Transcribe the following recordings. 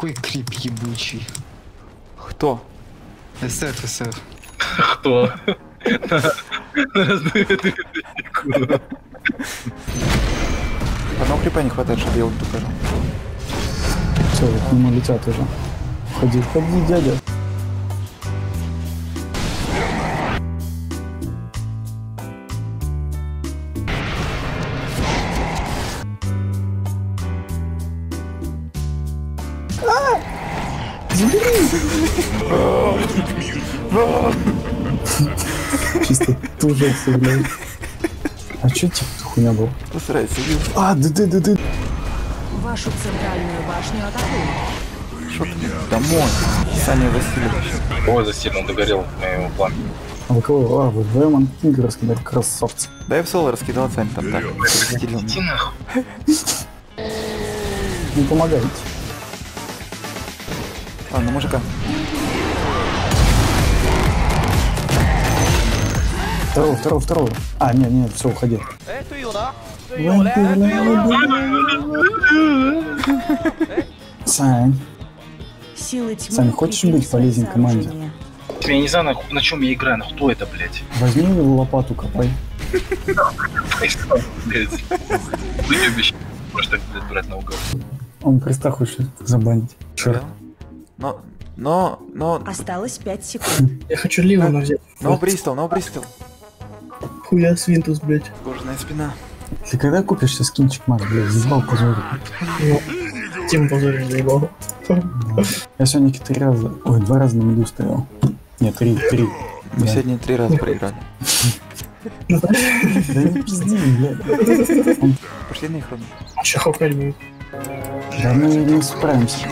Какой крип ебучий. Кто? СФ, СФ. Кто? Одного крипа не хватает, чтобы я покажу. Все, к нему летят уже. Ходи, ходи, дядя. Чисто тужился, блядь. А чё типа хуйня был? Постарайся, Вил. А, да да да да. Вашу центральную башню атакуют. Шо ты? Домой. Саня Васильевич. Ой, засильно догорел на его план. А вы кого? А, вы вдвоем антинга раскидали, красавцы. Да я в соло раскидал, Сань, там так. Иди нахуй. Не помогайте. Ладно, мужика. Второго, второго, второго. А, нет, нет, все, уходи. Сань, Силы тьмы Сань, хочешь быть полезен команде? Я не знаю, нахуй, на чем я играю, на кто это, блядь? возьми лопату, копай. Блядь. Уебище. Просто, блядь, брать наугад. Он креста хочет забанить. Черт. Но, но, но, Осталось 5 секунд. Я хочу Ливана взять. но Бристол, но Бристол. Хуя свинтус, блядь. Кожаная спина. Ты когда купишь себе скинчик, Макс, блядь, заебал позорить. Тим позоришь заебал. Я сегодня три раза, ой, два раза на меду стоял. Нет, три, три. Мы Да. сегодня три раза проиграли. Да не пизди, блядь. Пошли на их руну. Че хокать будет? Да мы не справимся.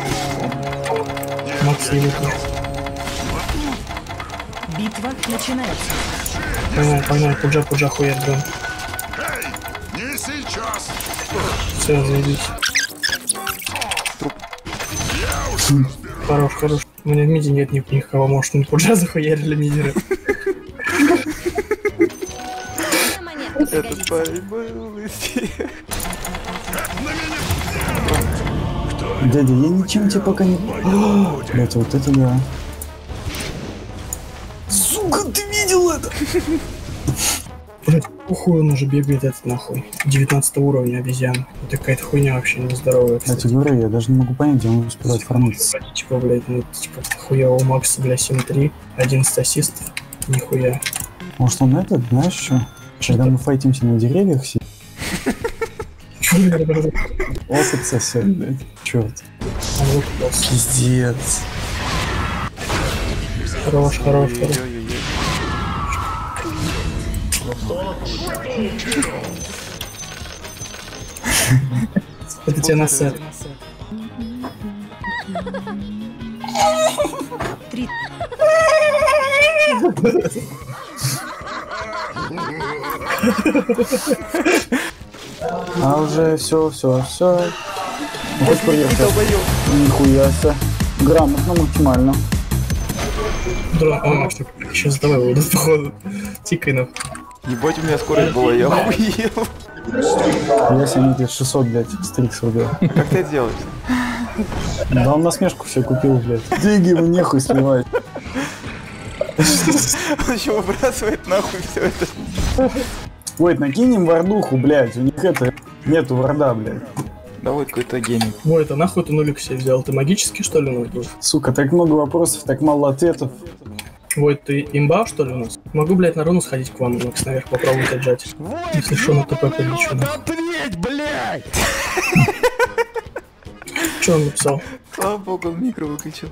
Едет. Битва начинается. Поймал, поймал, пуджа, пуджа, хуя, дрон. Все, заебись. Хорош, хорош. У меня в миде нет ни- никого, может он пуджа захуярили мидеры. Этот парень был из всех. Дядя, я ничем тебе пока не... Блять, вот это да. Сука, ты видел это? Блять, похуй он уже бегает этот нахуй. 19 уровня обезьян. Это какая-то хуйня вообще нездоровая, кстати. тебе говорю, я даже не могу понять, где он успевает фармиться. Типа, блядь, ну, типа, хуя у Макса, бля, 7-3, 11 ассистов. Нихуя. Может он этот, знаешь что? Когда мы файтимся на деревьях, опыт сосед, блядь. Черт. Пиздец. Хорош, хорош, хорош. Это тебе на сет. Три. А уже все, все, все. Хоть приехал. Нихуя себе. Грамотно, максимально. Дрон, о, Макс, сейчас за тобой будут, походу. Тикай нахуй. Ебать, у меня скорость была, я охуел. Я себе блядь, 600, блядь, стрикс убил. Как ты это делаешь? Да он насмешку все купил, блядь. Деньги ему нехуй сливать. Он еще выбрасывает нахуй все это. Ой, накинем вардуху, блядь. У них это... Нету варда, блядь. Да вот какой-то гений. Ой, это нахуй ты нулик себе взял? Ты магический, что ли, у нас был? Сука, так много вопросов, так мало ответов. Ой, ты имба, что ли, у нас? Могу, блядь, на руну сходить к вам, Макс, наверх попробовать отжать. Если что, на ТП подлечу, нахуй. Ответь, блядь! Что он написал? Слава богу, он микро выключил.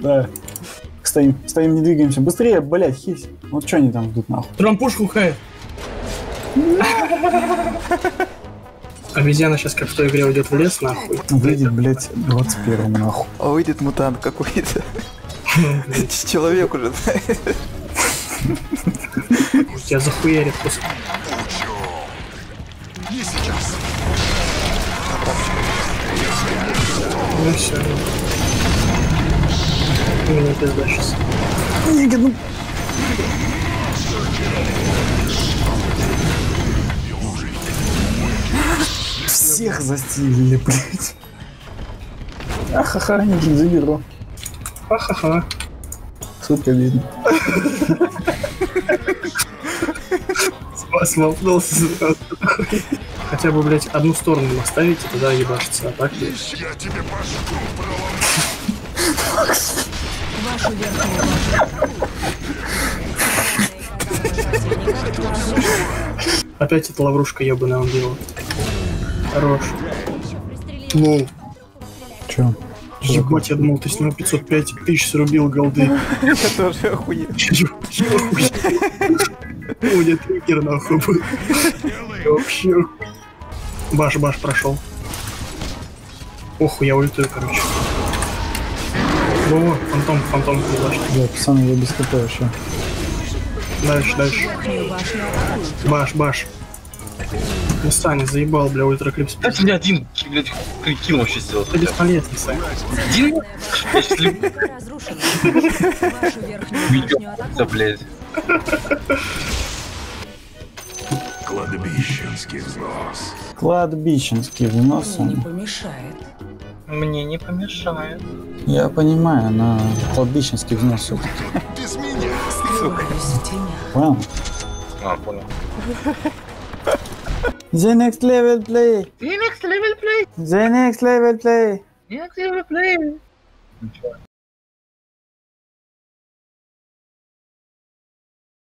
Да. Стоим, стоим, не двигаемся. Быстрее, блядь, хись. Вот что они там ждут, нахуй? Дрон пушку хай. Обезьяна сейчас как в той игре уйдет в лес, нахуй. Выйдет, блядь, 21 нахуй. А выйдет мутант какой-то. Человек уже. Тебя захуярит после. Ну все. Мне пизда сейчас. Всех застилили, блядь. Ахаха, Никит, заберу. Ха-ха-ха. Сутка видно. Смолкнулся сразу. Хотя бы, блядь, одну сторону оставите, тогда ебашится, а так Вашу верхнюю Опять эта лаврушка ебаная он делал. Хорош. Лоу. Чё? Ебать, я думал, ты с него 505 тысяч срубил голды. Я тоже охуел. У меня триггер нахуй был. Вообще. Баш, баш прошел. Оху, я ультую, короче. Во, фантом, фантом баш. Бля, пацаны, я без КП вообще. Дальше, дальше. Баш, баш. Ну, Саня, заебал, бля, ультраклипс. Дайте мне один, блядь, килл вообще сделал. Ты бесполезный, Саня. Один? Я сейчас люблю блядь. Кладбищенский взнос. Кладбищенский взнос. Не помешает. Мне не помешает. Я понимаю, но кладбищенский взнос все Скрываюсь в тенях. Понял? А, понял. Zenix level play. Zenix level play. Zenix level play. Next level play.